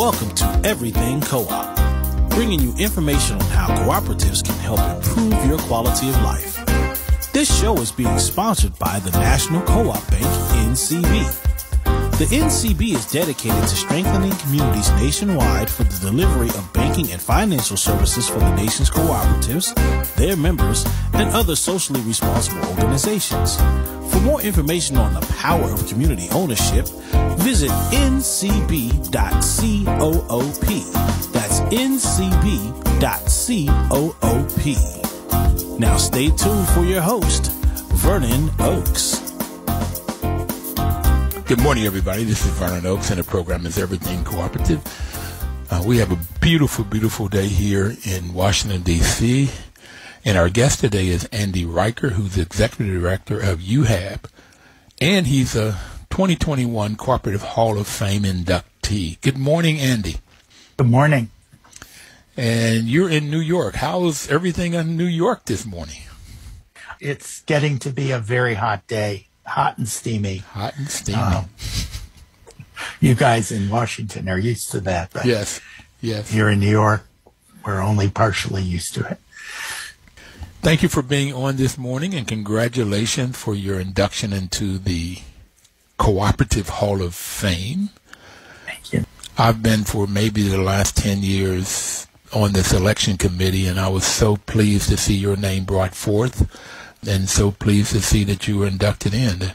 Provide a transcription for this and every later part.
Welcome to Everything Co-op, bringing you information on how cooperatives can help improve your quality of life. This show is being sponsored by the National Co-op Bank, NCB. The NCB is dedicated to strengthening communities nationwide for the delivery of banking and financial services for the nation's cooperatives, their members, and other socially responsible organizations. For more information on the power of community ownership, visit ncb.coop. That's ncb.coop. Now stay tuned for your host, Vernon Oakes. Good morning, everybody. This is Vernon Oakes, and the program is Everything Cooperative. Uh, we have a beautiful, beautiful day here in Washington, D.C., and our guest today is Andy Reicher, who's the Executive Director of UHAB, and he's a 2021 Cooperative Hall of Fame inductee. Good morning, Andy. Good morning. And you're in New York. How's everything in New York this morning? It's getting to be a very hot day hot and steamy. Hot and steamy. Um, you guys in Washington are used to that. But yes. Yes. Here in New York, we're only partially used to it. Thank you for being on this morning and congratulations for your induction into the Cooperative Hall of Fame. Thank you. I've been for maybe the last 10 years on the selection committee and I was so pleased to see your name brought forth and so pleased to see that you were inducted in.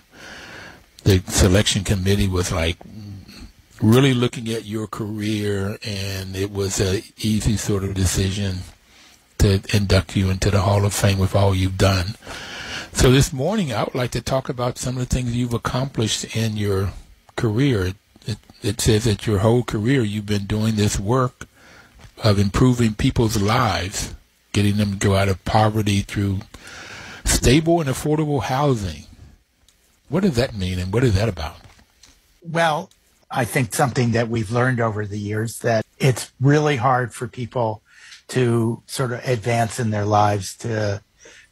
The selection committee was like really looking at your career, and it was a easy sort of decision to induct you into the Hall of Fame with all you've done. So this morning, I would like to talk about some of the things you've accomplished in your career. It, it says that your whole career you've been doing this work of improving people's lives, getting them to go out of poverty through Stable and affordable housing. What does that mean and what is that about? Well, I think something that we've learned over the years that it's really hard for people to sort of advance in their lives to,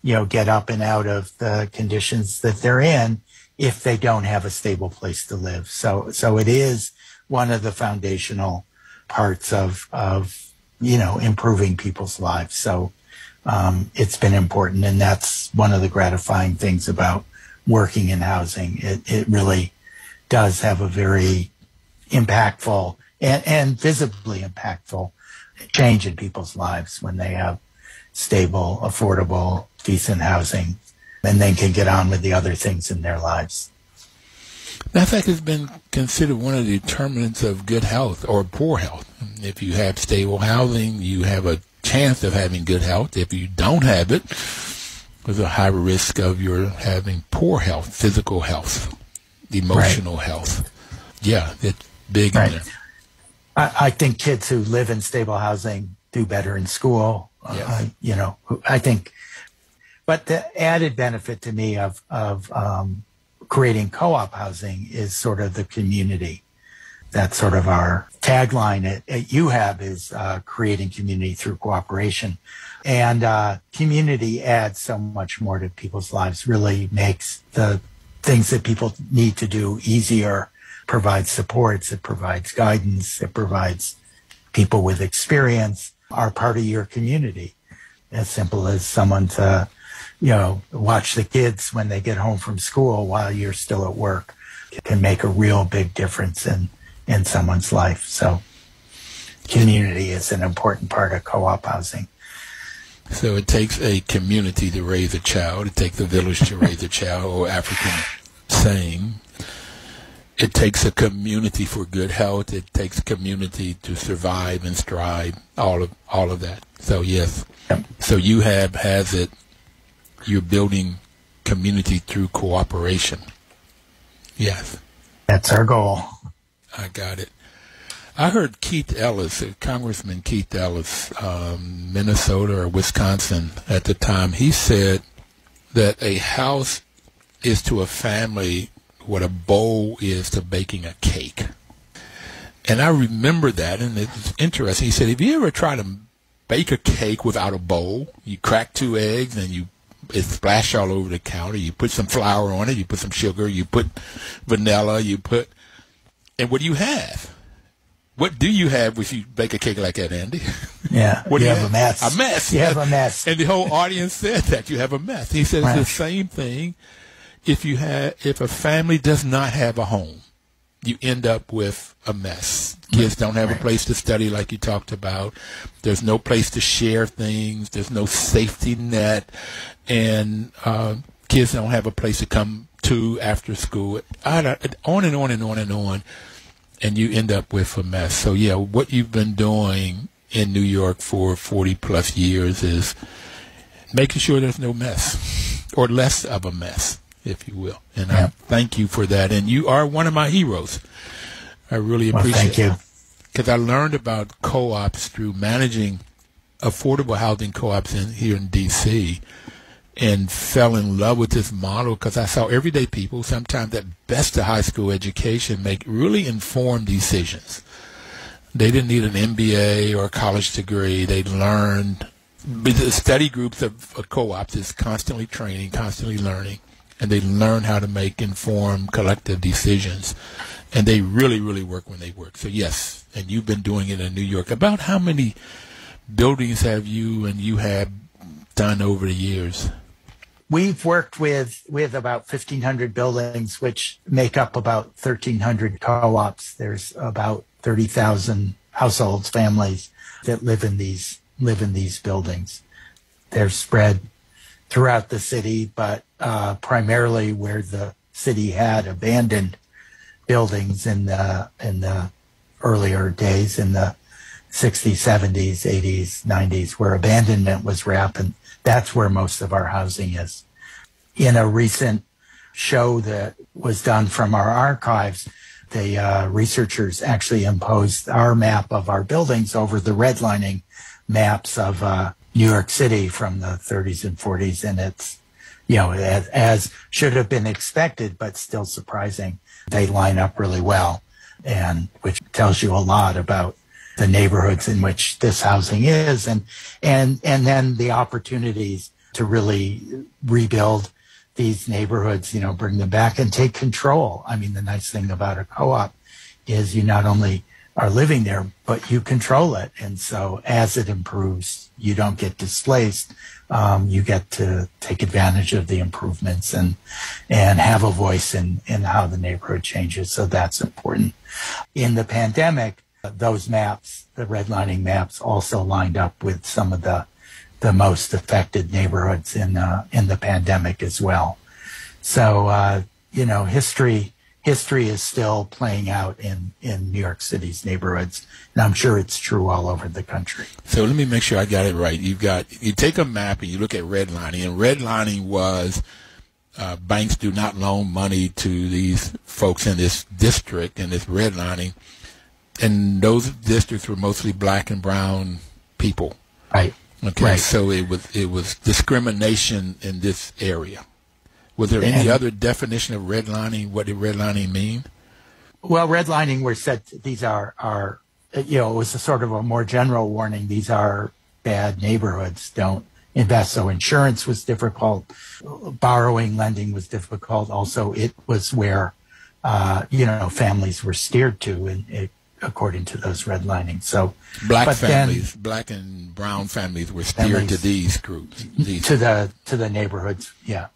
you know, get up and out of the conditions that they're in if they don't have a stable place to live. So, so it is one of the foundational parts of, of, you know, improving people's lives. So, um, it's been important. And that's one of the gratifying things about working in housing. It, it really does have a very impactful and, and visibly impactful change in people's lives when they have stable, affordable, decent housing and then can get on with the other things in their lives. That fact has been considered one of the determinants of good health or poor health. If you have stable housing, you have a chance of having good health. If you don't have it, there's a high risk of your having poor health, physical health, emotional right. health. Yeah, it's big right. in there. I, I, think kids who live in stable housing do better in school. Yes. Uh, you know, I think, but the added benefit to me of of um, creating co-op housing is sort of the community that's sort of our tagline at, at UHAB is uh, creating community through cooperation. And uh, community adds so much more to people's lives, really makes the things that people need to do easier, provides supports, it provides guidance, it provides people with experience are part of your community. As simple as someone to, you know, watch the kids when they get home from school while you're still at work can make a real big difference in in someone's life. So community is an important part of co-op housing. So it takes a community to raise a child. It takes a village to raise a child, or African saying. It takes a community for good health. It takes community to survive and strive. All of all of that. So yes. Yep. So UHAB has it. You're building community through cooperation. Yes. That's our goal. I got it. I heard Keith Ellis, uh, Congressman Keith Ellis, um, Minnesota or Wisconsin at the time, he said that a house is to a family what a bowl is to baking a cake. And I remember that, and it's interesting. He said, "Have you ever tried to bake a cake without a bowl? You crack two eggs, and you it splash all over the counter. You put some flour on it. You put some sugar. You put vanilla. You put, and what do you have? What do you have if you bake a cake like that, Andy? Yeah. what do you you have, a mess. A mess. You have a mess. And the whole audience said that you have a mess. He says Right. the same thing. If you have, if a family does not have a home, you end up with a mess. Kids don't have a place to study, like you talked about. There's no place to share things. There's no safety net, and uh, kids don't have a place to come to after school. I don't- On and on and on and on, and you end up with a mess. So yeah, what you've been doing in New York for 40 plus years is making sure there's no mess or less of a mess, if you will. And I thank you for that. And you are one of my heroes. I really Well, appreciate thank you. because I learned about co-ops through managing affordable housing co-ops in here in D.C. and fell in love with this model because I saw everyday people, sometimes at best a high school education, make really informed decisions. They didn't need an MBA or a college degree. They learned. The study groups of, of co-ops is constantly training, constantly learning, and they learn how to make informed collective decisions. And they really, really work when they work. So yes, and you've been doing it in New York. About how many buildings have you and you have done over the years? We've worked with with about 1,500 buildings, which make up about 1,300 co-ops. There's about 30,000 households, families that live in these live in these buildings. They're spread throughout the city, but uh, primarily where the city had abandoned buildings in the in the earlier days in the 60s, 70s, 80s, 90s, where abandonment was rampant. That's where most of our housing is. In a recent show that was done from our archives, the uh, researchers actually imposed our map of our buildings over the redlining maps of uh, New York City from the 30s and 40s, and it's you know as, as should have been expected, but still surprising. They line up really well, and which tells you a lot about the neighborhoods in which this housing is, and and and then the opportunities to really rebuild these neighborhoods, you know, bring them back and take control. I mean, the nice thing about a co-op is you not only are living there, but you control it. And so as it improves, you don't get displaced. Um, you get to take advantage of the improvements and, and have a voice in, in how the neighborhood changes. So that's important. In the pandemic, those maps, the redlining maps also lined up with some of the the most affected neighborhoods in uh, in the pandemic as well. So uh, you know, history history is still playing out in in New York City's neighborhoods, and I'm sure it's true all over the country. So let me make sure I got it right. You've got you take a map and you look at redlining, and redlining was uh, banks do not loan money to these folks in this district, and this redlining, and those districts were mostly black and brown people. Right. Okay, Right. so it was it was discrimination in this area. Was there any And- other definition of redlining? What did redlining mean? Well, redlining were said these are are you know it was a sort of a more general warning. These are bad neighborhoods. Don't invest. So insurance was difficult, borrowing, lending was difficult. Also, it was where uh, you know families were steered to, and it, according to those redlining. So Black but then- families, black and brown families were steered to these groups. These to the to the neighborhoods yeah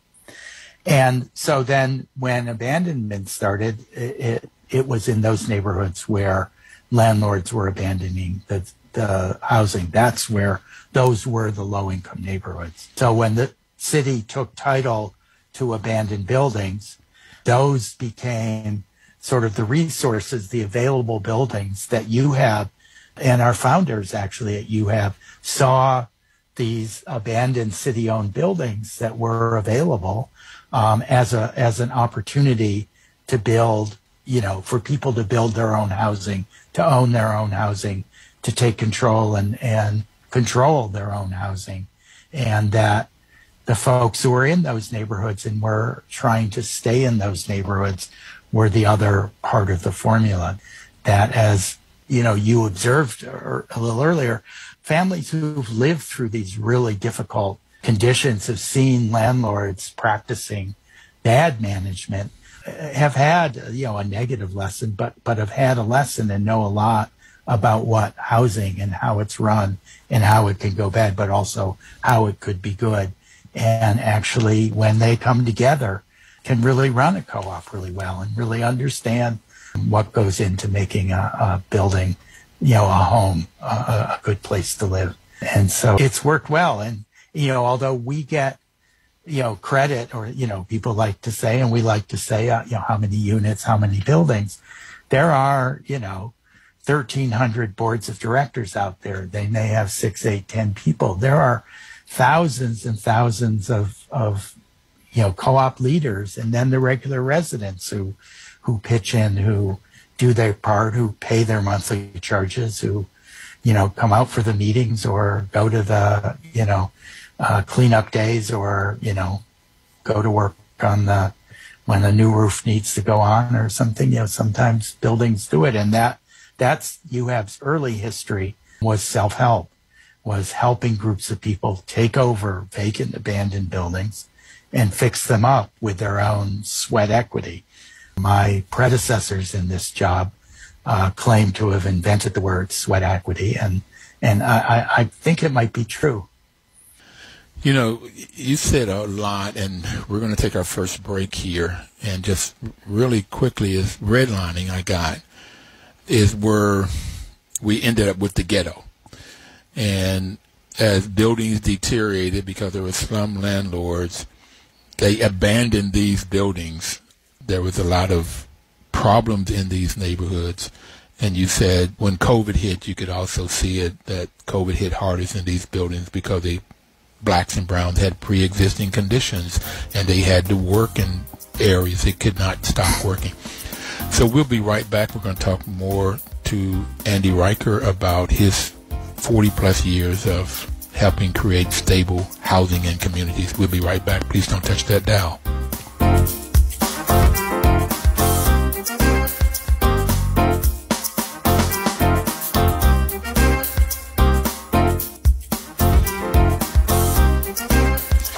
and so then when abandonment started it, it, it was in those neighborhoods where landlords were abandoning the, the housing that's where those were the low income neighborhoods so when the city took title to abandoned buildings those became sort of the resources the available buildings that UHAB and our founders actually at you have saw these abandoned city-owned buildings that were available um, as a as an opportunity to build, you know, for people to build their own housing, to own their own housing, to take control and and control their own housing, and that the folks who were in those neighborhoods and were trying to stay in those neighborhoods were the other part of the formula. That as you know, you observed er- a little earlier, families who've lived through these really difficult conditions have seen landlords practicing bad management uh, have had you know a negative lesson but but have had a lesson and know a lot about what housing and how it's run and how it can go bad, but also how it could be good. And actually, when they come together, can really run a co-op really well and really understand what goes into making a, a building, you know, a home, a, a good place to live. And so it's worked well. And, you know, although we get, you know, credit or, you know, people like to say, and we like to say, uh, you know, how many units, how many buildings, there are, you know, 1,300 boards of directors out there. They may have six, eight, ten people. There are thousands and thousands of, of you know, co-op leaders and then the regular residents who, who pitch in, who do their part, who pay their monthly charges, who, you know, come out for the meetings or go to the, you know, uh, cleanup days or, you know, go to work on the, when a new roof needs to go on or something, you know, sometimes buildings do it. And that, that's UHAB's early history was self-help, was helping groups of people take over vacant, abandoned buildings and fix them up with their own sweat equity. My predecessors in this job uh, claim to have invented the word sweat equity, and and I, I think it might be true. You know, you said a lot, and we're going to take our first break here. And just really quickly, is redlining I got is where we ended up with the ghetto. And as buildings deteriorated because there were slum landlords, they abandoned these buildings. There was a lot of problems in these neighborhoods. And you said when COVID hit, you could also see it that COVID hit hardest in these buildings because they blacks and browns had pre-existing conditions and they had to work in areas they could not stop working. So we'll be right back. We're going to talk more to Andy Reicher about his 40 plus years of helping create stable housing and communities. We'll be right back. Please don't touch that dial.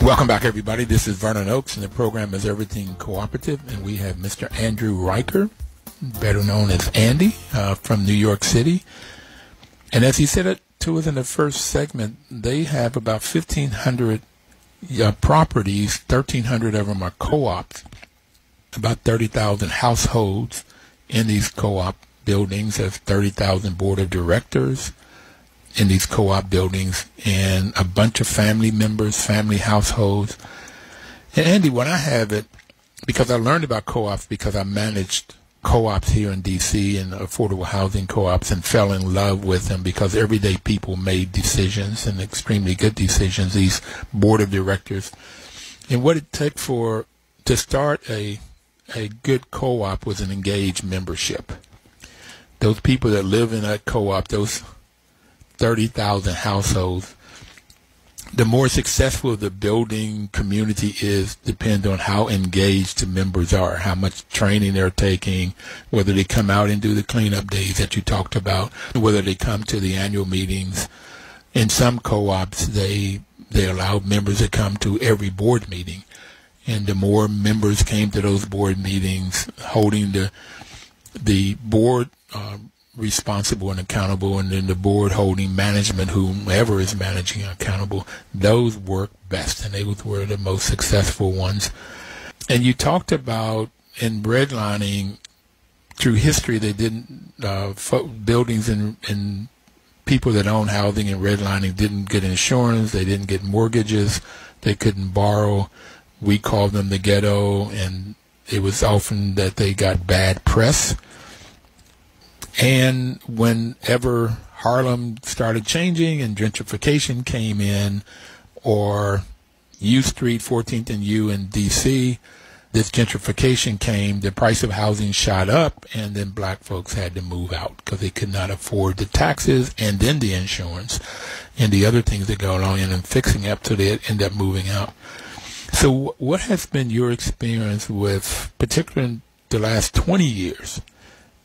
Welcome back, everybody. This is Vernon Oakes, and the program is Everything Cooperative, and we have Mr. Andrew Reicher, better known as Andy, uh, from New York City. And as he said it to us in the first segment, they have about 1,500 uh, properties, 1,300 of them are co-ops, about 30,000 households in these co-op buildings, have 30,000 board of directors in these co-op buildings, and a bunch of family members, family households. And Andy, when I have it, because I learned about co-ops because I managed co-ops here in DC and affordable housing co-ops and fell in love with them because everyday people made decisions and extremely good decisions. These board of directors and what it took for to start a a good co-op was an engaged membership. Those people that live in that co-op, those thirty thousand households, the more successful the building community is depends on how engaged the members are, how much training they're taking, whether they come out and do the cleanup days that you talked about, whether they come to the annual meetings. In some co-ops, they they allow members to come to every board meeting, and the more members came to those board meetings, holding the the board uh, responsible and accountable, and then the board holding management, whomever is managing accountable, those work best, and those were the most successful ones. And you talked about in redlining through history, they didn't uh, buildings and, and people that own housing and redlining didn't get insurance, they didn't get mortgages, they couldn't borrow. We called them the ghetto, and it was often that they got bad press and whenever Harlem started changing and gentrification came in, or U Street, 14th and U in D.C., this gentrification came, the price of housing shot up, and then black folks had to move out because they could not afford the taxes and then the insurance and the other things that go along and then fixing up, so they end up moving out. So, what has been your experience with, particularly in the last 20 years,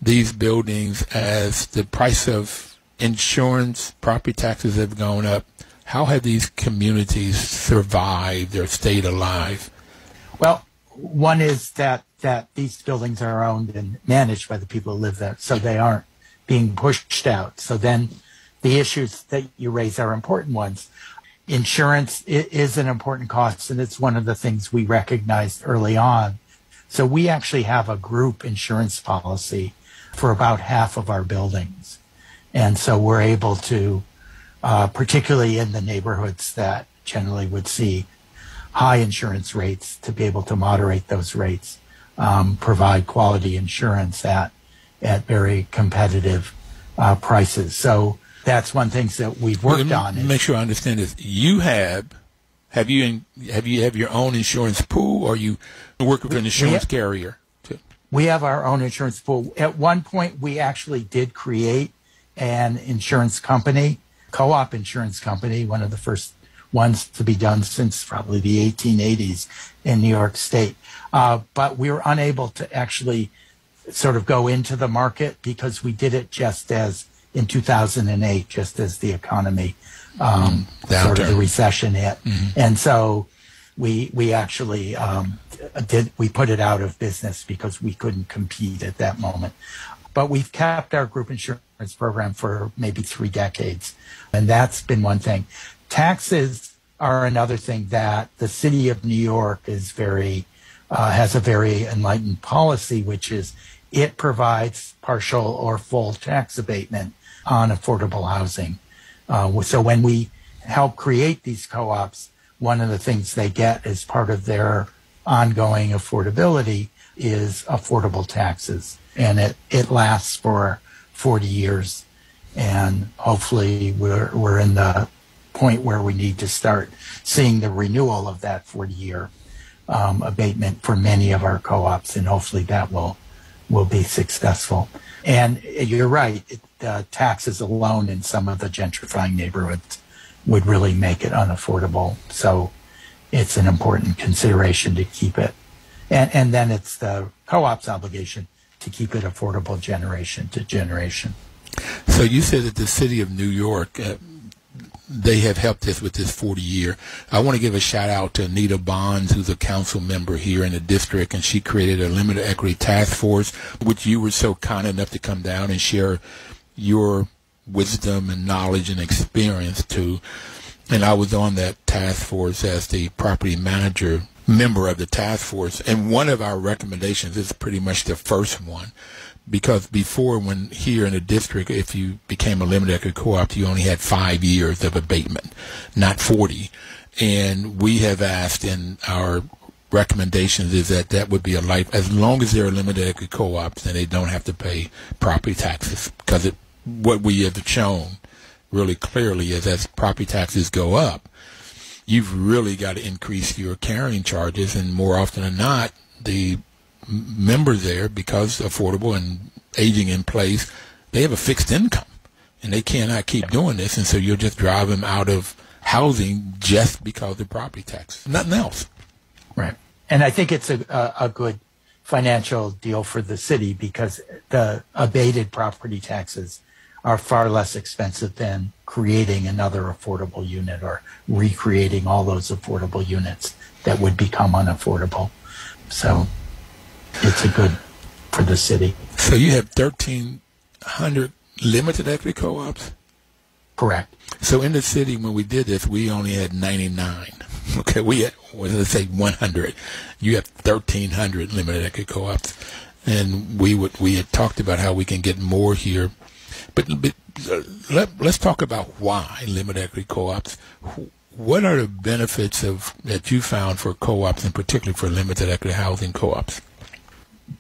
these buildings as the price of insurance, property taxes have gone up. How have these communities survived or stayed alive? Well, one is that that these buildings are owned and managed by the people who live there, so they aren't being pushed out. So then the issues that you raise are important ones. Insurance is an important cost, and it's one of the things we recognized early on. So we actually have a group insurance policy for about half of our buildings. And so we're able to, uh, particularly in the neighborhoods that generally would see high insurance rates, to be able to moderate those rates, um, provide quality insurance at, at very competitive uh, prices. So that's one thing that we've worked well, on. Make sure I understand this. You have have you have you have your own insurance pool, or you work with an insurance carrier? We have our own insurance pool. At one point, we actually did create an insurance company, co-op insurance company, one of the first ones to be done since probably the 1880s in New York State. Uh, but we were unable to actually sort of go into the market because we did it just as in 2008, just as the economy, um, sort of the recession hit. Mm-hmm. And so we, we actually, um, did, we put it out of business because we couldn't compete at that moment. But we've kept our group insurance program for maybe three decades. And that's been one thing. Taxes are another thing that the city of New York is very, uh, has a very enlightened policy, which is it provides partial or full tax abatement on affordable housing. Uh, so when we help create these co-ops, one of the things they get as part of their ongoing affordability is affordable taxes. And it, it lasts for 40 years. And hopefully we're, we're in the point where we need to start seeing the renewal of that 40 year um, abatement for many of our co-ops. And hopefully that will, will be successful. And you're right. Uh, taxes alone in some of the gentrifying neighborhoods would really make it unaffordable. So it's an important consideration to keep it. And, and then it's the co-op's obligation to keep it affordable generation to generation. So you said that the city of New York, uh, they have helped us with this 40 year. I want to give a shout out to Anita Bonds, who's a council member here in the district, and she created a limited equity task force, which you were so kind enough to come down and share your wisdom and knowledge and experience to. And I was on that task force as the property manager member of the task force. And one of our recommendations is pretty much the first one. Because before, when here in the district, if you became a limited equity co-op, you only had five years of abatement, not 40. And we have asked in our recommendations is that that would be a life, as long as they're a limited equity co-ops, and they don't have to pay property taxes because it what we have shown really clearly is as property taxes go up, you've really got to increase your carrying charges, and more often than not, the members there, because affordable and aging in place, they have a fixed income, and they cannot keep doing this, and so you'll just drive them out of housing just because of property tax, nothing else. Right, and I think it's a, a, a good financial deal for the city because the abated property taxes are far less expensive than creating another affordable unit or recreating all those affordable units that would become unaffordable. So it's a good for the city. So you have 1,300 limited equity co-ops? Correct. So in the city, when we did this, we only had 99. Okay, we had, well, let's say 100. You have 1,300 limited equity co-ops. And we would, we had talked about how we can get more here but, but uh, let, us talk about why limited equity co-ops. What are the benefits of that you found for co-ops, and particularly for limited equity housing co-ops?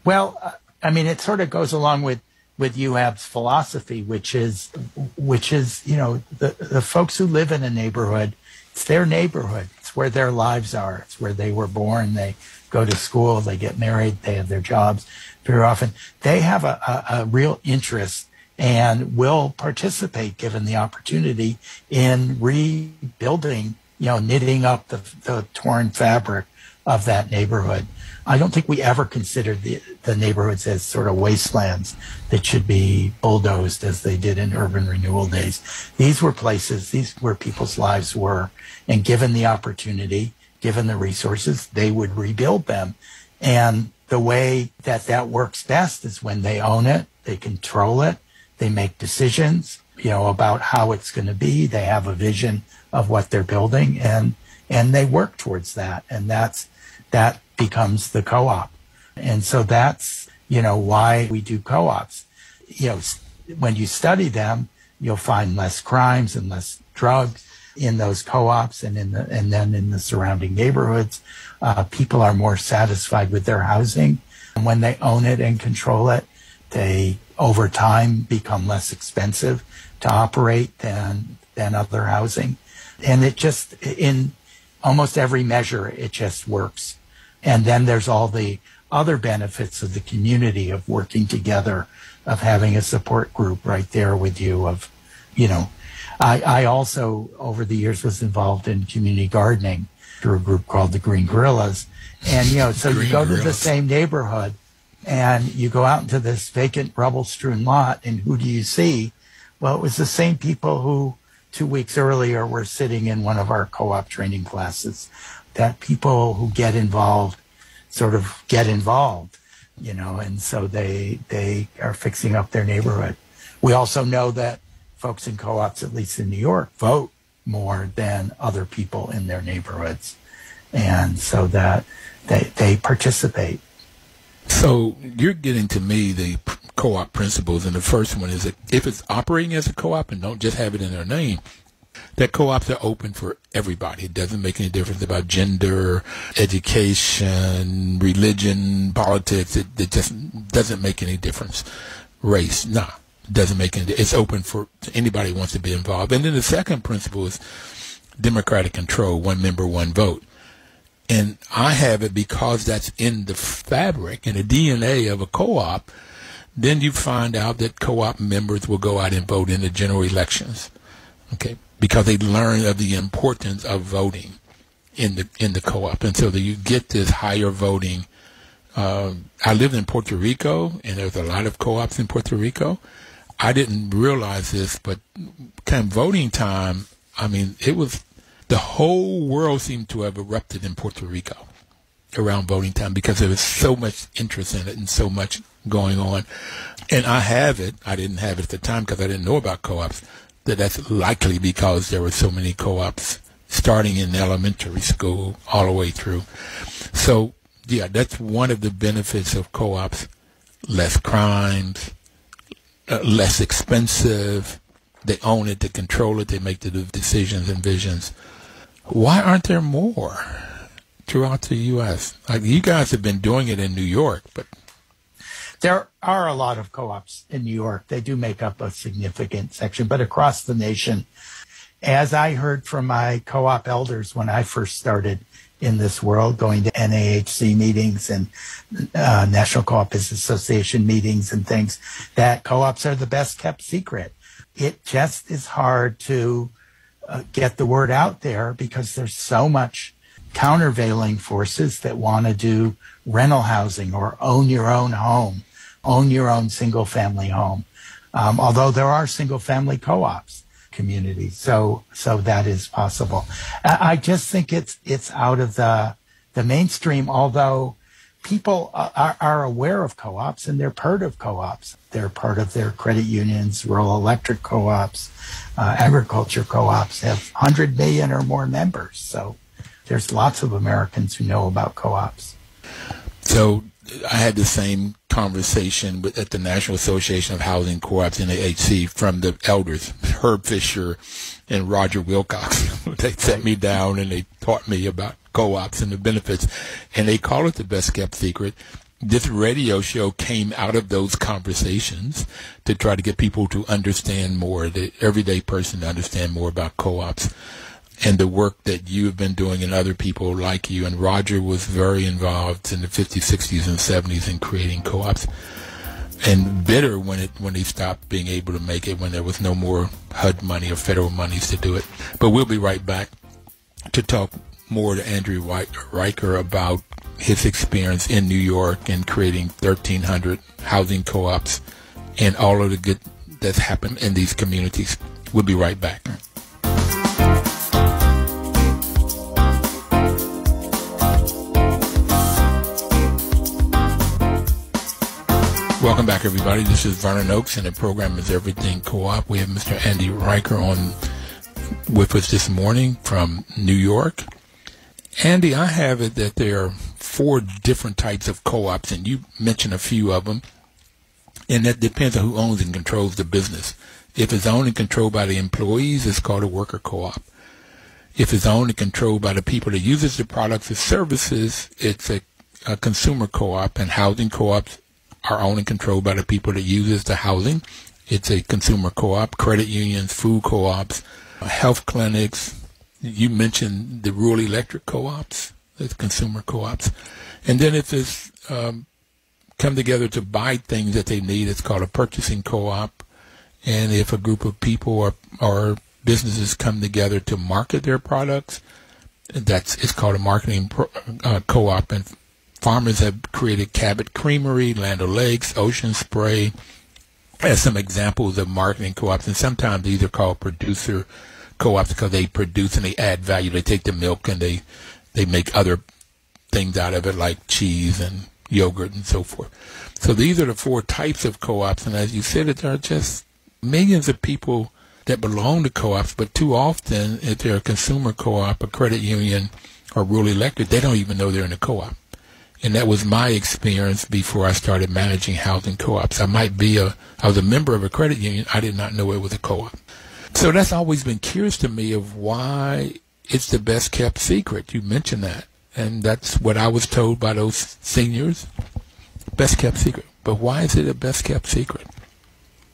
Well, uh, I mean, it sort of goes along with with UHAB's philosophy, which is which is you know the the folks who live in a neighborhood, it's their neighborhood. It's where their lives are. It's where they were born. They go to school. They get married. They have their jobs. Very often, they have a, a, a real interest and will participate given the opportunity in rebuilding, you know, knitting up the, the torn fabric of that neighborhood. I don't think we ever considered the, the neighborhoods as sort of wastelands that should be bulldozed as they did in urban renewal days. These were places, these where people's lives were. And given the opportunity, given the resources, they would rebuild them. And the way that that works best is when they own it, they control it, they make decisions, you know, about how it's going to be. They have a vision of what they're building and, and they work towards that. And that's, that becomes the co-op. And so that's, you know, why we do co-ops. You know, when you study them, you'll find less crimes and less drugs in those co-ops and in the, and then in the surrounding neighborhoods. Uh, people are more satisfied with their housing. When they own it and control it, they over time become less expensive to operate than, than other housing. And it just, in almost every measure, it just works. And then there's all the other benefits of the community of working together, of having a support group right there with you, of, you know, I, I also, over the years, was involved in community gardening through a group called the Green Guerillas. And, you know, so you go to the same neighborhood and you go out into this vacant rubble strewn lot and who do you see? Well, it was the same people who two weeks earlier were sitting in one of our co-op training classes. That people who get involved sort of get involved, you know, and so they, they are fixing up their neighborhood. We also know that folks in co-ops, at least in New York, vote more than other people in their neighborhoods. And so that they, they participate. So you're getting to me the co-op principles, and the first one is that if it's operating as a co-op and don't just have it in their name, that co-ops are open for everybody. It doesn't make any difference about gender, education, religion, politics. It, it just doesn't make any difference. Race, nah doesn't make any. It's open for anybody who wants to be involved. And then the second principle is democratic control: one member, one vote. And I have it because that's in the fabric and the DNA of a co-op. Then you find out that co-op members will go out and vote in the general elections, okay? Because they learn of the importance of voting in the in the co-op, and so that you get this higher voting. Uh, I lived in Puerto Rico, and there's a lot of co-ops in Puerto Rico I didn't realize this, but of voting time, I mean, it was the whole world seemed to have erupted in Puerto Rico around voting time because there was so much interest in it and so much going on. And I have it. I didn't have it at the time because I didn't know about co-ops. That that's likely because there were so many co-ops starting in elementary school all the way through. So yeah, that's one of the benefits of co-ops. Less crimes, uh, less expensive. They own it, they control it, they make the decisions and visions. Why aren't there more throughout the U.S.? Like you guys have been doing it in New York, but there are a lot of co-ops in New York. They do make up a significant section, but across the nation, as I heard from my co-op elders when I first started, in this world, going to NAHC meetings and uh, National Co-op Association meetings and things, that co-ops are the best kept secret. It just is hard to uh, get the word out there because there's so much countervailing forces that want to do rental housing or own your own home, own your own single family home. Um, although there are single family co-ops community. So, so that is possible. I just think it's, it's out of the, the mainstream, although people are, are aware of co-ops and they're part of co-ops. They're part of their credit unions, rural electric co-ops, uh, agriculture co-ops have 100 million or more members. So there's lots of Americans who know about co-ops. So I had the same conversation with, at the National Association of Housing Co-ops NAHC from the elders, Herb Fisher and Roger Wilcox. they sat me down and they taught me about co-ops and the benefits, and they call it the best kept secret. This radio show came out of those conversations to try to get people to understand more, the everyday person to understand more about co-ops and the work that you have been doing and other people like you. And Roger was very involved in the 50s, 60s, and 70s in creating co-ops. And bitter when it when he stopped being able to make it when there was no more HUD money or federal monies to do it. But we'll be right back to talk more to Andrew Reicher about his experience in New York and creating 1,300 housing co-ops and all of the good that's happened in these communities. We'll be right back. Welcome back, everybody. This is Vernon Oakes, and the program is Everything Co-op. We have Mr. Andy Reicher on with us this morning from New York. Andy, I have it that there are four different types of co-ops, and you mentioned a few of them, and that depends on who owns and controls the business. If it's owned and controlled by the employees, it's called a worker co-op. If it's owned and controlled by the people that uses the products or services, it's a, a consumer co-op, and housing co-ops are owned and controlled by the people that uses the housing. It's a consumer co-op, credit unions, food co-ops, health clinics. You mentioned the rural electric co-ops, the consumer co-ops, and then if it's um, come together to buy things that they need, it's called a purchasing co-op. And if a group of people or or businesses come together to market their products, that's it's called a marketing pro, uh, co-op. And farmers have created Cabot Creamery, Land O'Lakes, Ocean Spray as some examples of marketing co-ops. And sometimes these are called producer co-ops because they produce and they add value. They take the milk and they they make other things out of it like cheese and yogurt and so forth. So these are the four types of co-ops, and as you said, there are just millions of people that belong to co-ops, but too often, if they're a consumer co-op, a credit union, or rural electric, they don't even know they're in a co-op. And that was my experience before I started managing housing co-ops. I might be a, I was a member of a credit union. I did not know it was a co-op. So that's always been curious to me of why it's the best kept secret. You mentioned that. And that's what I was told by those seniors. Best kept secret. But why is it a best kept secret?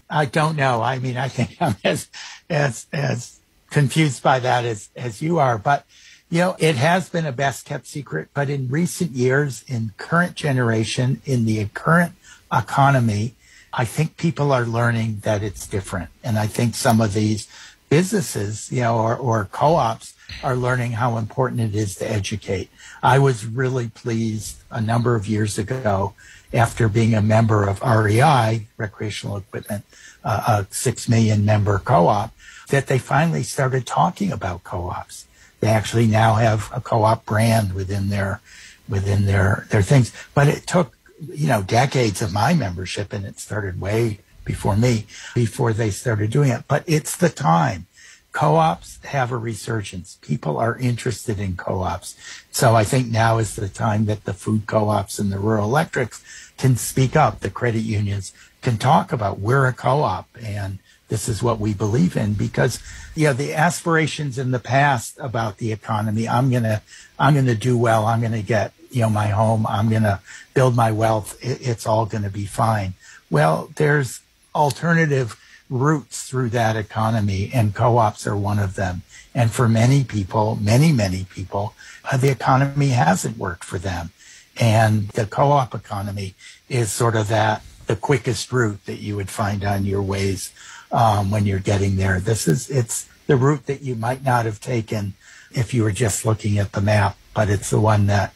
I don't know. I mean, I think I'm as, as, as confused by that as, as you are, but you know, it has been a best kept secret, but in recent years, in current generation, in the current economy, I think people are learning that it's different. And I think some of these businesses, you know, or, or co-ops are learning how important it is to educate. I was really pleased a number of years ago after being a member of REI, Recreational Equipment, uh, a six million member co-op, that they finally started talking about co-ops. They actually now have a co-op brand within their within their their things. But it took you know, decades of my membership and it started way before me, before they started doing it. But it's the time. Co-ops have a resurgence. People are interested in co-ops. So I think now is the time that the food co-ops and the rural electrics can speak up. The credit unions can talk about we're a co-op and this is what we believe in because you know the aspirations in the past about the economy i'm going to i'm going to do well i'm going to get you know, my home. I'm going to build my wealth. it's all going to be fine. Well, there's alternative routes through that economy and co-ops are one of them. And for many people, many, many people, uh, the economy hasn't worked for them. And the co-op economy is sort of that, the quickest route that you would find on your ways um, when you're getting there. This is, it's the route that you might not have taken if you were just looking at the map, but it's the one that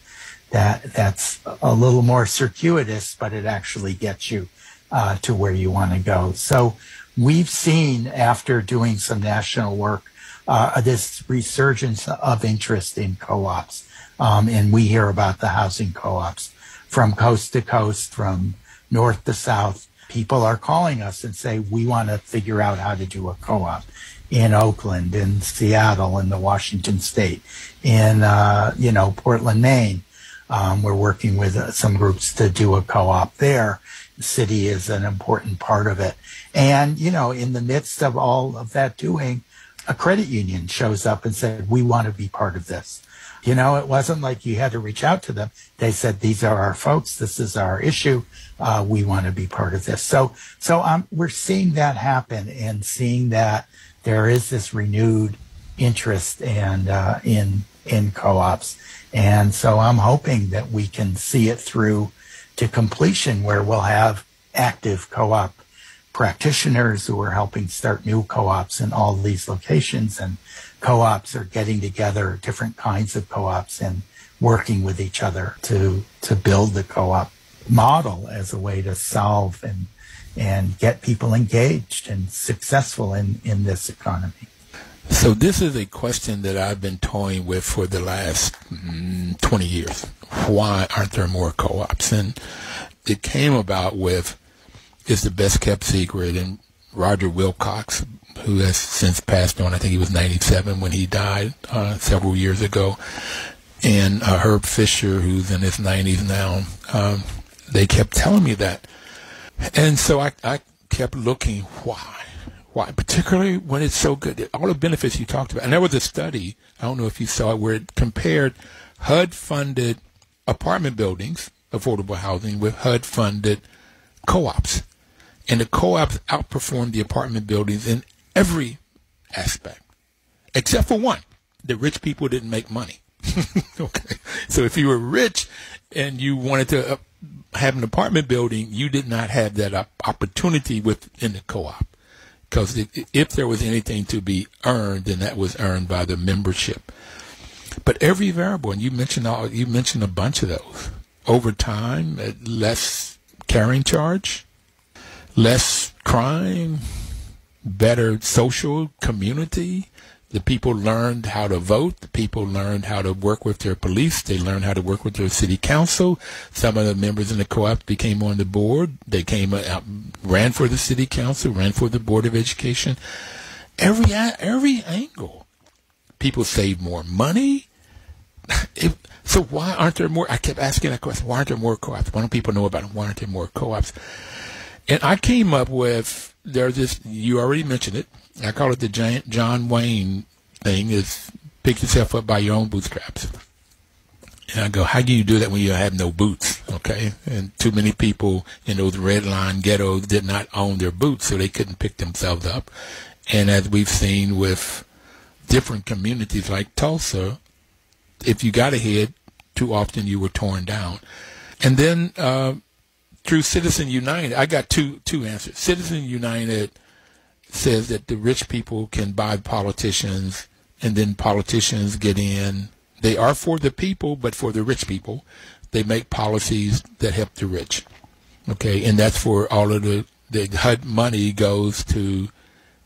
that that's a little more circuitous, but it actually gets you uh, to where you want to go. So we've seen after doing some national work uh, this resurgence of interest in co-ops, um, and we hear about the housing co-ops from coast to coast, from north to south. People are calling us and say we want to figure out how to do a co-op in Oakland, in Seattle, in the Washington State, in uh, you know Portland, Maine. Um, we're working with uh, some groups to do a co-op there. The city is an important part of it. And, you know, in the midst of all of that doing, a credit union shows up and said, we want to be part of this. You know, it wasn't like you had to reach out to them. They said, these are our folks. This is our issue. Uh, we want to be part of this. So, so um, we're seeing that happen and seeing that there is this renewed interest and, uh, in, in co-ops. And so I'm hoping that we can see it through to completion where we'll have active co-op practitioners who are helping start new co-ops in all these locations. And co-ops are getting together different kinds of co-ops and working with each other to to build the co-op model as a way to solve and and get people engaged and successful in in this economy so this is a question that I've been toying with for the last mm, 20 years. Why aren't there more co-ops? And it came about with is the best kept secret. And Roger Wilcox, who has since passed on, I think he was 97 when he died uh, several years ago, and uh, Herb Fisher, who's in his 90s now, um, they kept telling me that. And so I, I kept looking, why? Why? Particularly when it's so good. All the benefits you talked about. And there was a study, I don't know if you saw it, where it compared HUD funded apartment buildings, affordable housing, with HUD funded co ops. And the co ops outperformed the apartment buildings in every aspect, except for one. The rich people didn't make money. okay. So if you were rich and you wanted to uh, have an apartment building, you did not have that opportunity within the co-op. Because if there was anything to be earned, then that was earned by the membership. But every variable, and you mentioned all, you mentioned a bunch of those. Over time, uh, less carrying charge, less crime, better social community, the people learned how to vote. The people learned how to work with their police. They learned how to work with their city council. Some of the members in the co-op became on the board. They came out, ran for the city council, ran for the board of education. Every every angle, people save more money. If, so why aren't there more? I kept asking that question. Why aren't there more co-ops? Why don't people know about them? Why aren't there more co-ops? And I came up with there's this. You already mentioned it I call it the giant John Wayne thing is pick yourself up by your own bootstraps. And I go, how do you do that when you have no boots? Okay. And too many people in those red line ghettos did not own their boots, so they couldn't pick themselves up. And as we've seen with different communities like Tulsa, if you got ahead, too often you were torn down. And then, uh, through Citizen United, I got two, two answers. Citizen United says that the rich people can buy politicians and then politicians get in. They are for the people, but for the rich people. They make policies that help the rich. Okay, and that's for all of the, the HUD money goes to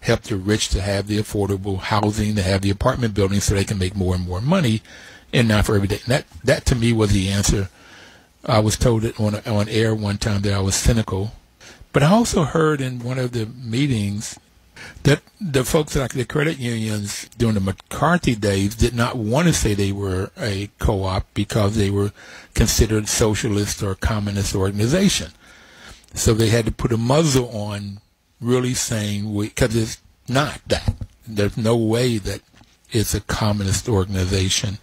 help the rich to have the affordable housing, to have the apartment buildings so they can make more and more money and not for every day. And that, that to me was the answer. I was told it on, on air one time that I was cynical. But I also heard in one of the meetings that the folks like the credit unions during the McCarthy days did not want to say they were a co-op because they were considered socialist or communist organization. So they had to put a muzzle on really saying because it's not that. There's no way that it's a communist organization.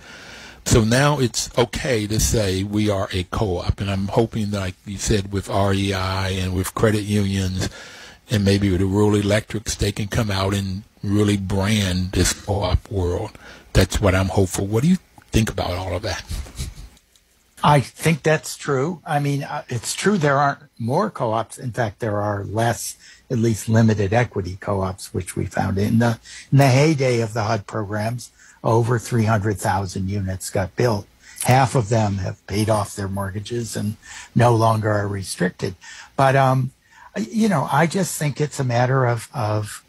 So now it's okay to say we are a co-op, and I'm hoping, like you said, with REI and with credit unions and maybe with the rural electrics, they can come out and really brand this co-op world. That's what I'm hopeful. What do you think about all of that? I think that's true. I mean, uh, it's true there aren't more co-ops. In fact, there are less, at least limited equity co-ops, which we found in the in the heyday of the HUD programs. Over 300,000 units got built. Half of them have paid off their mortgages and no longer are restricted. But um, you know, I just think it's a matter of, of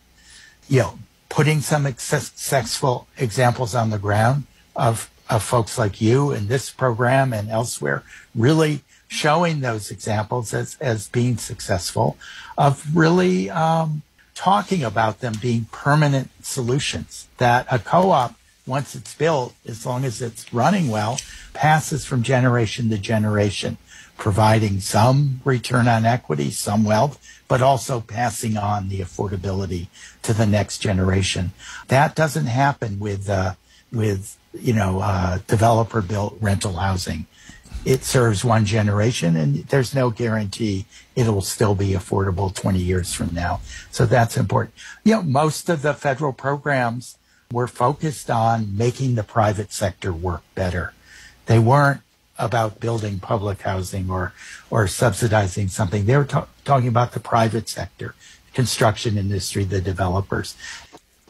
you know, putting some successful examples on the ground of, of folks like you in this program and elsewhere, really showing those examples as, as being successful, of really um, talking about them being permanent solutions, that a co-op, once it's built, as long as it's running well, passes from generation to generation providing some return on equity, some wealth, but also passing on the affordability to the next generation. That doesn't happen with uh, with you know uh, developer built rental housing. It serves one generation, and there's no guarantee it will still be affordable 20 years from now. So that's important. You know, most of the federal programs were focused on making the private sector work better. They weren't about building public housing or or subsidizing something. They were ta- talking about the private sector, construction industry, the developers.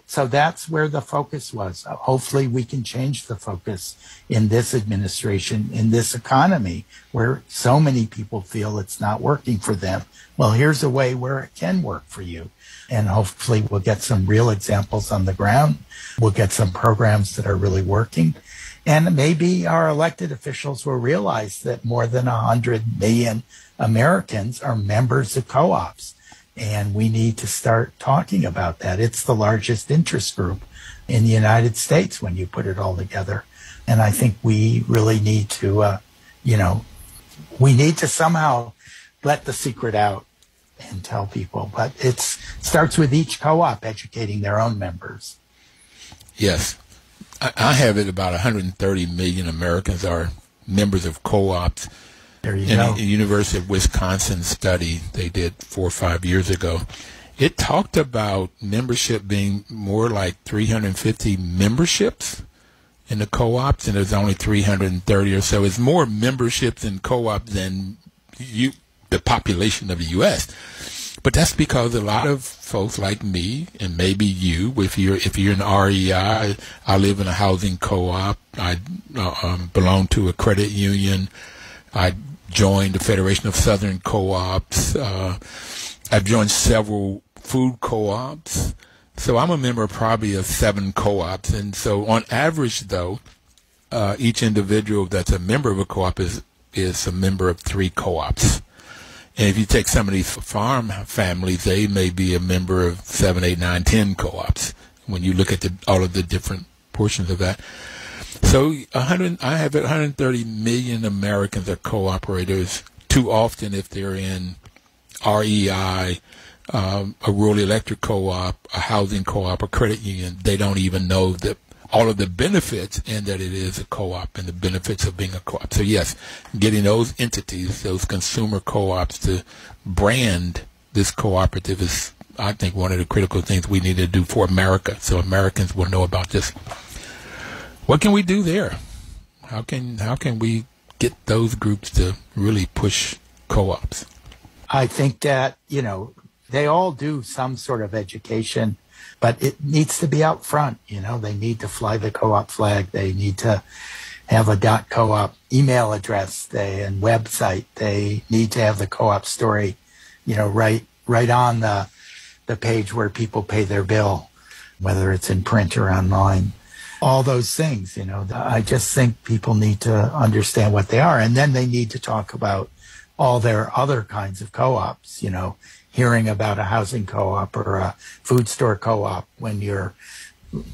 So that's where the focus was. Uh, hopefully, we can change the focus in this administration, in this economy, where so many people feel it's not working for them. Well, here's a way where it can work for you. And hopefully, we'll get some real examples on the ground. We'll get some programs that are really working. And maybe our elected officials will realize that more than 100 million Americans are members of co-ops. And we need to start talking about that. It's the largest interest group in the United States when you put it all together. And I think we really need to, uh, you know, we need to somehow let the secret out and tell people. But it starts with each co-op educating their own members. Yes. I have it about 130 million Americans are members of co-ops. There you in go. a University of Wisconsin study they did four or five years ago, it talked about membership being more like 350 memberships in the co-ops, and there's only 330 or so. It's more memberships in co-ops than you, the population of the U.S. But that's because a lot of folks like me, and maybe you, if you're if you're an REI, I, live in a housing co-op. I uh, um, belong to a credit union. I joined the Federation of Southern Co-ops. Uh, I've joined several food co-ops. So I'm a member of probably of seven co-ops, and so on average, though, uh, each individual that's a member of a co-op is is a member of three co-ops. And if you take some of these farm families, they may be a member of seven, eight, nine, ten co-ops. When you look at the, all of the different portions of that, so 100, I have 130 million Americans are co-operators. Too often, if they're in REI, um, a rural electric co-op, a housing co-op, a credit union, they don't even know that all of the benefits and that it is a co-op and the benefits of being a co-op. So yes, getting those entities, those consumer co-ops to brand this cooperative is, I think, one of the critical things we need to do for America so Americans will know about this. What can we do there? How can, how can we get those groups to really push co-ops? I think that, you know, they all do some sort of education but it needs to be out front. You know, they need to fly the co-op flag. They need to have a dot co-op email address they, and website. They need to have the co-op story, you know, right, right on the, the page where people pay their bill, whether it's in print or online. All those things, you know, I just think people need to understand what they are. And then they need to talk about all their other kinds of co-ops, you know, hearing about a housing co-op or a food store co-op when you're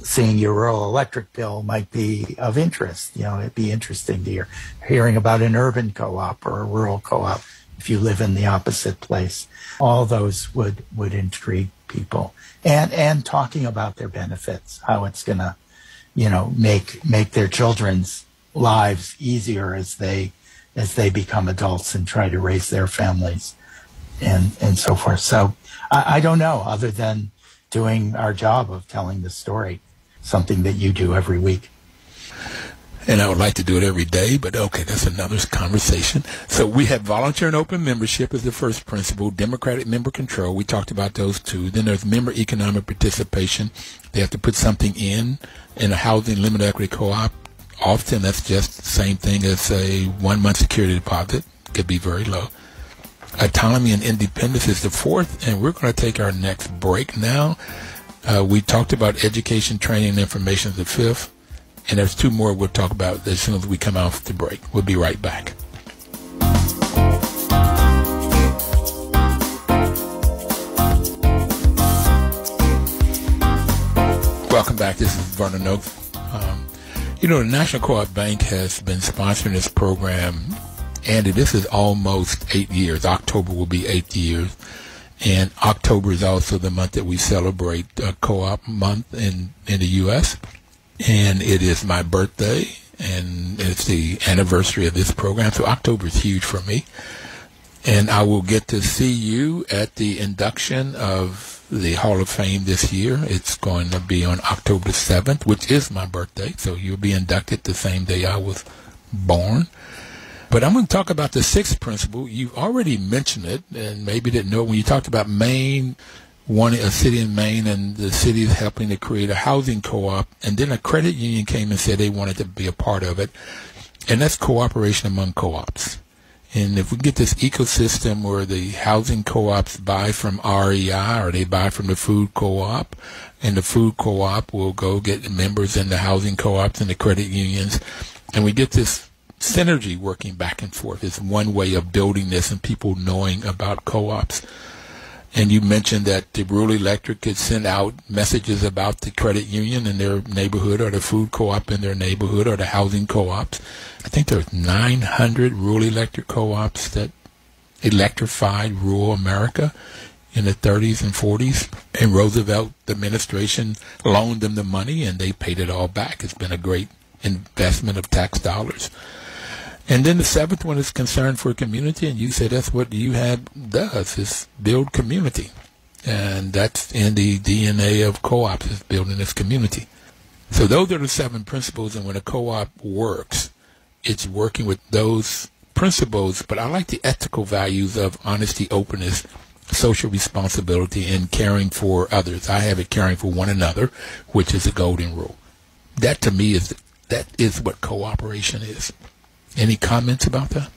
seeing your rural electric bill might be of interest. You know, it'd be interesting to hear hearing about an urban co-op or a rural co-op if you live in the opposite place. All those would would intrigue people, and and talking about their benefits, how it's gonna, you know, make make their children's lives easier as they as they become adults and try to raise their families and and so forth. So I, I don't know, other than doing our job of telling the story, something that you do every week. And I would like to do it every day, but okay, that's another conversation. So we have volunteer and open membership as the first principle, democratic member control. We talked about those two. Then there's member economic participation. They have to put something in in a housing limited equity co-op. Often that's just the same thing as a one month security deposit. Could be very low autonomy and independence is the fourth, and we're going to take our next break now. Uh, we talked about education, training, and information is the fifth, and there's two more we'll talk about as soon as we come off the break. We'll be right back. Welcome back. This is Vernon Oakes. Um, you know, the National Co-op Bank has been sponsoring this program Andy, this is almost eight years. October will be eight years. And October is also the month that we celebrate uh, co-op month in, in the U.S. And it is my birthday and it's the anniversary of this program. So October is huge for me. And I will get to see you at the induction of the Hall of Fame this year. It's going to be on October 7th, which is my birthday. So you'll be inducted the same day I was born. But I'm going to talk about the sixth principle. You've already mentioned it, and maybe didn't know it when you talked about Maine, one a city in Maine, and the city is helping to create a housing co-op, and then a credit union came and said they wanted to be a part of it, and that's cooperation among co-ops. And if we get this ecosystem where the housing co-ops buy from REI or they buy from the food co-op, and the food co-op will go get members in the housing co-ops and the credit unions, and we get this synergy working back and forth is one way of building this and people knowing about co-ops. And you mentioned that the rural electric could send out messages about the credit union in their neighborhood or the food co-op in their neighborhood or the housing co-ops. I think there's 900 rural electric co-ops that electrified rural America in the 30s and 40s. And Roosevelt administration loaned them the money and they paid it all back. It's been a great investment of tax dollars. And then the seventh one is concern for community, and you said that's what UHAB does is build community, and that's in the DNA of co-ops is building this community. So those are the seven principles, and when a co-op works, it's working with those principles. But I like the ethical values of honesty, openness, social responsibility, and caring for others. I have it caring for one another, which is a golden rule. That to me is that is what cooperation is. Any comments about that?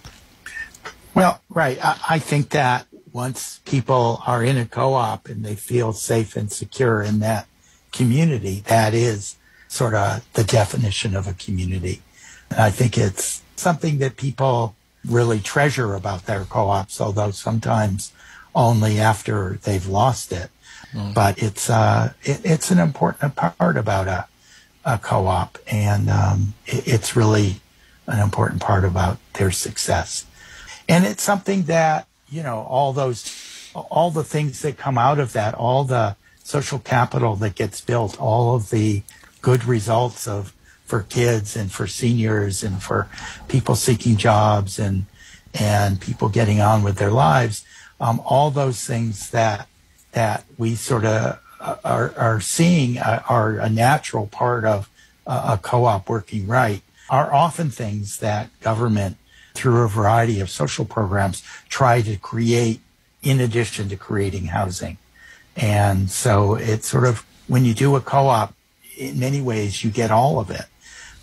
Well, right. I, I, think that once people are in a co-op and they feel safe and secure in that community, that is sort of the definition of a community. And I think it's something that people really treasure about their co-ops, although sometimes only after they've lost it. Mm. But it's uh, it, it's an important part about a, a co-op, and um, it, it's really an important part about their success. And it's something that, you know, all those, all the things that come out of that, all the social capital that gets built, all of the good results of, for kids and for seniors and for people seeking jobs and, and people getting on with their lives, um, all those things that, that we sort of are, are seeing are a natural part of a co-op working right are often things that government, through a variety of social programs, try to create in addition to creating housing. And so it's sort of when you do a co-op, in many ways you get all of it.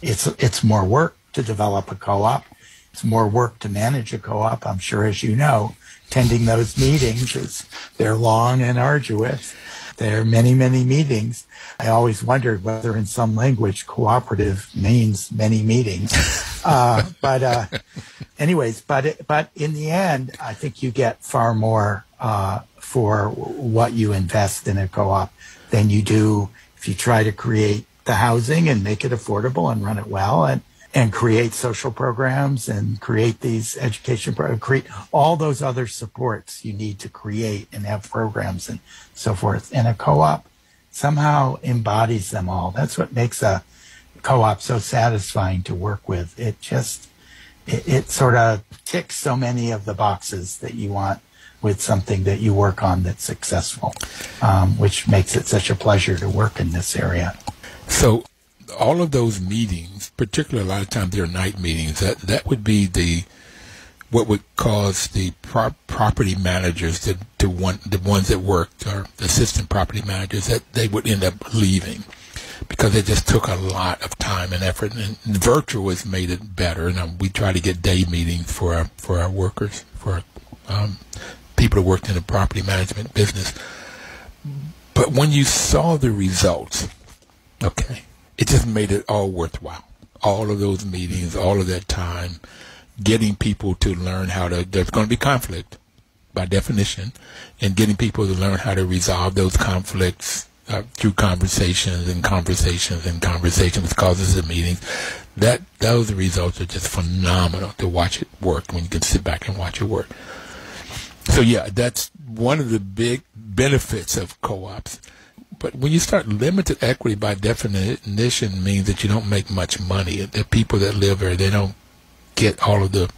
It's it's more work to develop a co-op. It's more work to manage a co-op. I'm sure, as you know, attending those meetings is they're long and arduous. There are many, many meetings. I always wondered whether in some language cooperative means many meetings. Uh, but, uh, anyways, but, it, but in the end, I think you get far more, uh, for what you invest in a co-op than you do if you try to create the housing and make it affordable and run it well and, and create social programs and create these education programs, create all those other supports you need to create and have programs and so forth. And a co-op somehow embodies them all. That's what makes a co-op so satisfying to work with. It just, it, it sort of ticks so many of the boxes that you want with something that you work on that's successful, um, which makes it such a pleasure to work in this area. So all of those meetings, particularly a lot of times they're night meetings, that, that would be the what would cause the pro- property managers to, to want the ones that worked or the assistant property managers that they would end up leaving. Because it just took a lot of time and effort and virtual has made it better and um, we try to get day meetings for our for our workers for um, people who worked in the property management business. But when you saw the results okay it just made it all worthwhile all of those meetings all of that time getting people to learn how to, there's going to be conflict by definition, and getting people to learn how to resolve those conflicts uh, through conversations and conversations and conversations causes of meetings. That those results are just phenomenal to watch it work when you can sit back and watch it work. So yeah, that's one of the big benefits of co-ops. But when you start limited equity by definition means that you don't make much money. The people that live there, they don't get all of the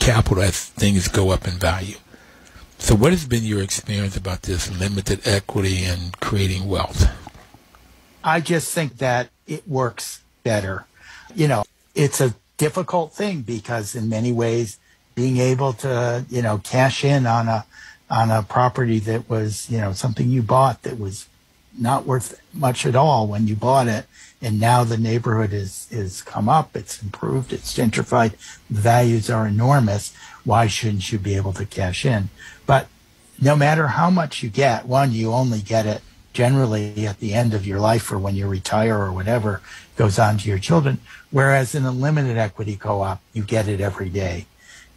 capital as things go up in value. So, what has been your experience about this limited equity and creating wealth? I just think that it works better. You know, it's a difficult thing because in many ways, being able to, you know, cash in on a on a property that was, you know, something you bought that was not worth much at all when you bought it. And now the neighborhood is is come up. It's improved. It's gentrified. The values are enormous. Why shouldn't you be able to cash in? But no matter how much you get one you only get it generally at the end of your life or when you retire or whatever goes on to your children. Whereas in a limited equity co-op, you get it every day.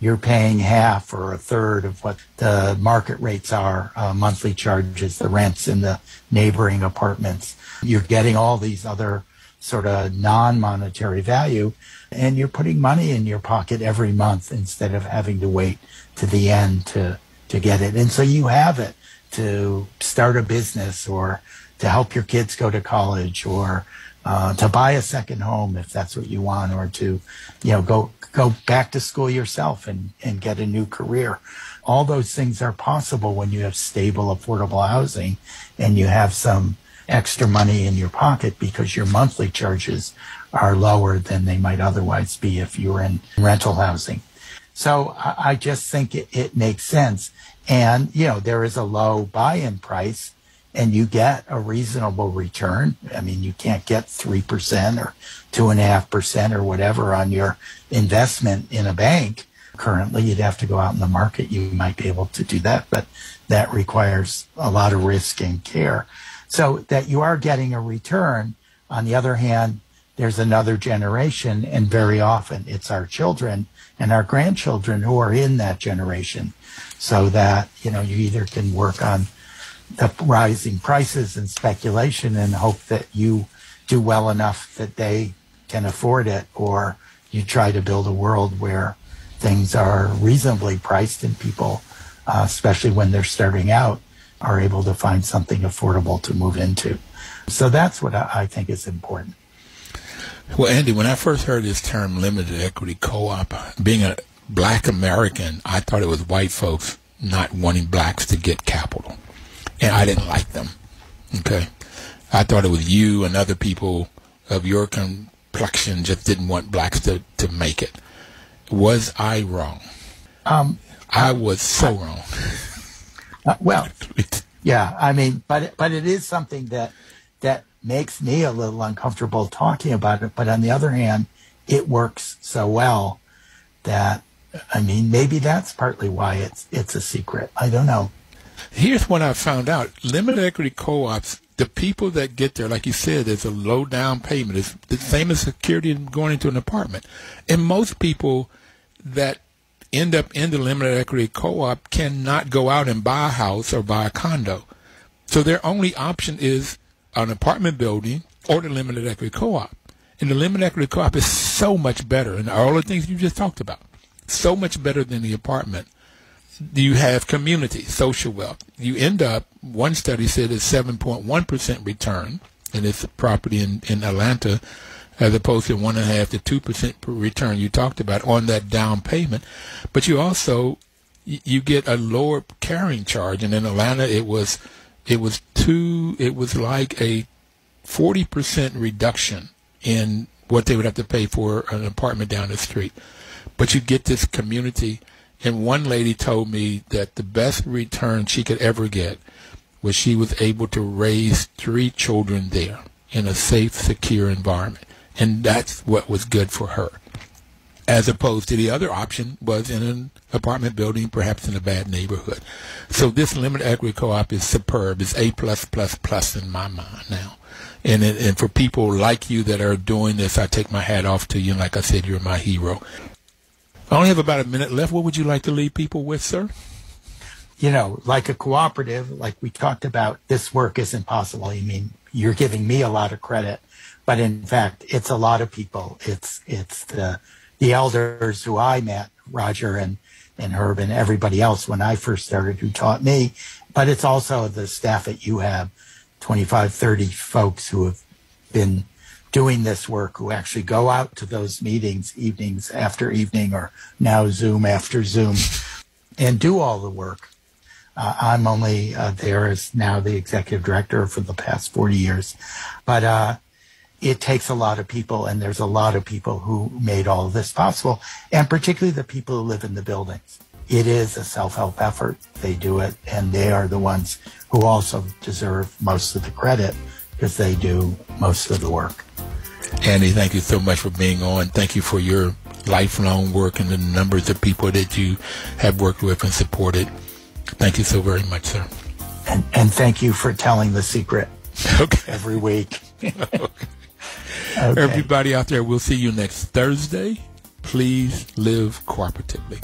You're paying half or a third of what the market rates are, uh, monthly charges, the rents in the neighboring apartments. You're getting all these other sort of non-monetary value and you're putting money in your pocket every month instead of having to wait to the end to, to get it. And so you have it to start a business or to help your kids go to college or uh, to buy a second home if that's what you want or to, you know, go, go back to school yourself and, and get a new career. All those things are possible when you have stable, affordable housing and you have some extra money in your pocket because your monthly charges are lower than they might otherwise be if you were in rental housing. So I just think it, it makes sense. And, you know, there is a low buy-in price and you get a reasonable return. I mean, you can't get 3% or 2.5% or whatever on your investment in a bank. Currently, you'd have to go out in the market. You might be able to do that, but that requires a lot of risk and care. So that you are getting a return. On the other hand, there's another generation, and very often it's our children and our grandchildren who are in that generation. So that, you know, you either can work on the rising prices and speculation and hope that you do well enough that they can afford it, or you try to build a world where things are reasonably priced and people, uh, especially when they're starting out, are able to find something affordable to move into. So that's what I think is important. Well, Andy, when I first heard this term limited equity co-op, being a black American, I thought it was white folks not wanting blacks to get capital. And I didn't like them. Okay. I thought it was you and other people of your complexion just didn't want blacks to, to make it. Was I wrong? Um, I was so wrong. Uh, well, yeah, I mean, but but it is something that that makes me a little uncomfortable talking about it. But on the other hand, it works so well that I mean, maybe that's partly why it's it's a secret. I don't know. Here's what I found out: limited equity co-ops. The people that get there, like you said, there's a low down payment. It's the same as security going into an apartment. And most people that end up in the limited equity co-op cannot go out and buy a house or buy a condo. So their only option is an apartment building or the limited equity co-op. And the limited equity co-op is so much better, and all the things you just talked about, so much better than the apartment. You have community, social wealth. You end up, one study said it's 7.1% return in this property in, in Atlanta as opposed to one and a half to two percent return you talked about on that down payment. But you also you get a lower carrying charge, and in Atlanta it was it was two it was like a forty percent reduction in what they would have to pay for an apartment down the street. But you get this community, and one lady told me that the best return she could ever get was she was able to raise three children there in a safe, secure environment. And that's what was good for her. As opposed to the other option was in an apartment building, perhaps in a bad neighborhood. So this limited equity co-op is superb. It's A plus plus plus in my mind now. And and for people like you that are doing this, I take my hat off to you. And like I said, you're my hero. I only have about a minute left. What would you like to leave people with, sir? You know, like a cooperative, like we talked about, this work isn't possible. I mean, you're giving me a lot of credit but in fact, it's a lot of people. It's it's the the elders who I met, Roger and and Herb and everybody else when I first started who taught me. But it's also the staff that you have, 25, 30 folks who have been doing this work who actually go out to those meetings evenings after evening or now Zoom after Zoom and do all the work. Uh, I'm only uh, there as now the executive director for the past 40 years. But uh, it takes a lot of people, and there's a lot of people who made all this possible, and particularly the people who live in the buildings. It is a self-help effort. They do it, and they are the ones who also deserve most of the credit because they do most of the work. Andy, thank you so much for being on. Thank you for your lifelong work and the numbers of people that you have worked with and supported. Thank you so very much, sir. and, and thank you for telling the secret okay. every week. okay. Everybody out there, we'll see you next Thursday. Please live cooperatively.